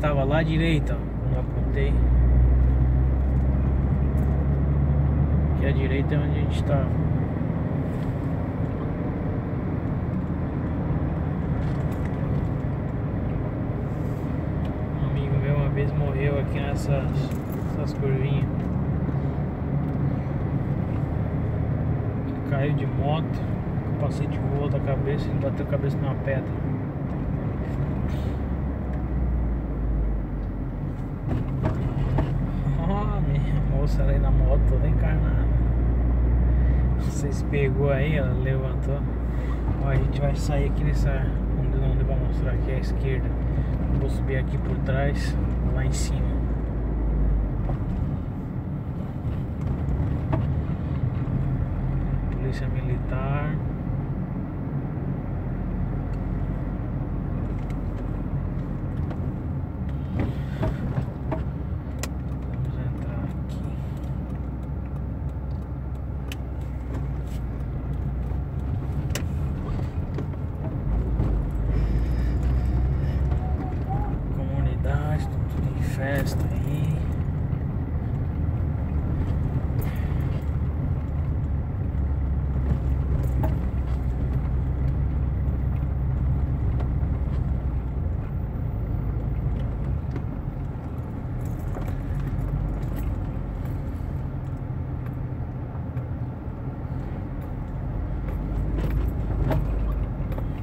estava lá à direita, quando apontei. Aqui à direita é onde a gente estava. Um amigo meu uma vez morreu aqui nessas, nessas curvinhas. Caiu de moto, capacete voou da cabeça e bateu a cabeça numa pedra. Ó, moça ali na moto toda encarnada. Se pegou aí, ela levantou. Ó, a gente vai sair aqui nessa. Onde deu pra mostrar aqui à esquerda. Vou subir aqui por trás, lá em cima. Polícia Militar. Vamos entrar aqui. Comunidade, estão tudo em festa aí.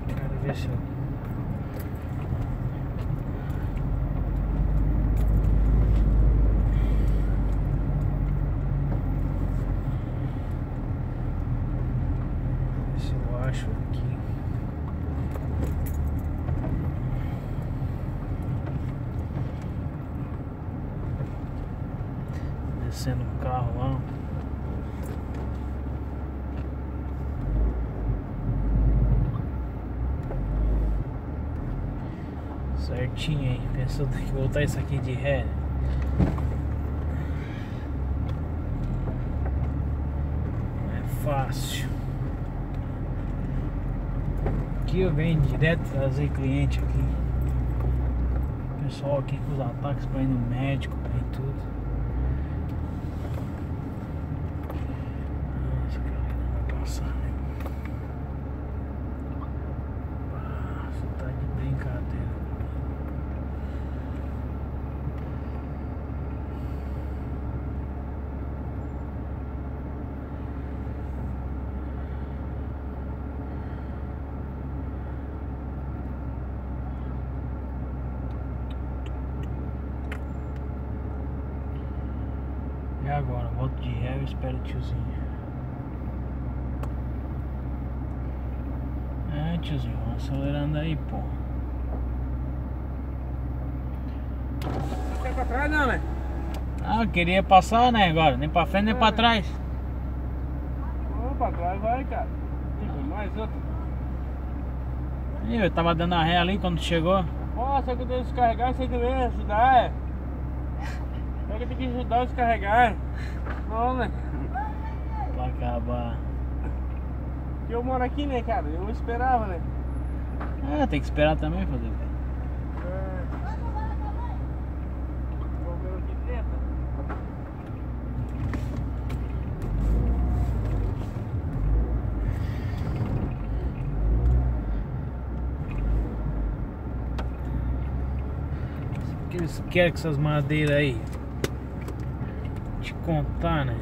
Quero ver se eu. Ver se eu acho aqui. Descendo um carro lá. Certinho aí. Pensou que voltar isso aqui de ré. É fácil. Aqui eu venho direto trazer cliente aqui. Pessoal aqui com os ataques para ir no médico, ir tudo. Nossa, cara, não vai passar, né? Ah, Você tá de brincadeira. E agora? Volto de ré e espero o tiozinho. É, tiozinho, acelerando aí, pô. Quer pra trás não, né? Ah, queria passar, né, agora? Nem pra frente, nem pra trás. Ô, pra trás vai, cara. Mais outro. Ih, Eu tava dando a ré ali quando chegou. Só que eu tenho que descarregar, você que vem ajudar, é? Só que tem que ajudar a descarregar. Não, né? Pra acabar. Porque eu moro aqui, né, cara? Eu esperava, né? É, tem que esperar também fazer o quê? É. Vamos ver o que tenta. O que eles querem com essas madeiras aí? Contar, né?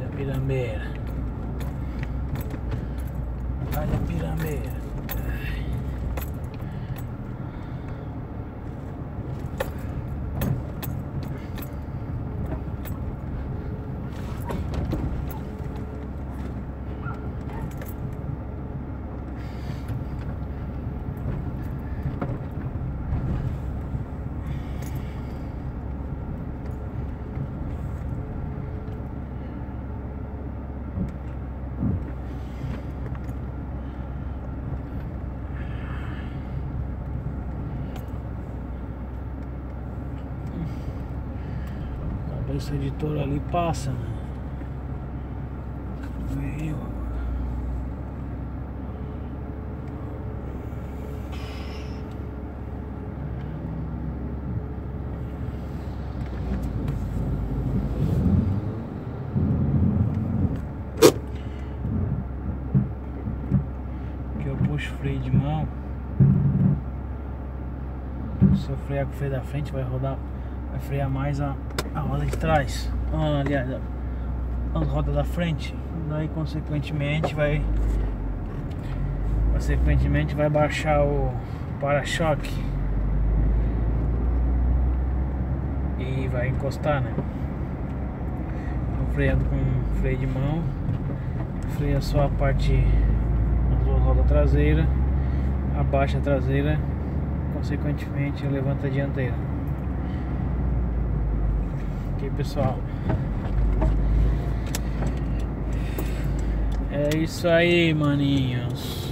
Da Pirambeira. Olha a Pirambeira. Esse editor ali passa. Veio. Aqui eu puxo freio de mão. Se eu o freio da frente, vai rodar, vai frear mais a, a roda de trás. Ah, aliás, a, a roda da frente. Daí, consequentemente, vai. Consequentemente, vai baixar o para-choque. E vai encostar, né? Freando com freio de mão. Freia só a parte as duas rodas traseira, abaixa a traseira, consequentemente levanta a dianteira. Ok pessoal. É isso aí, maninhos.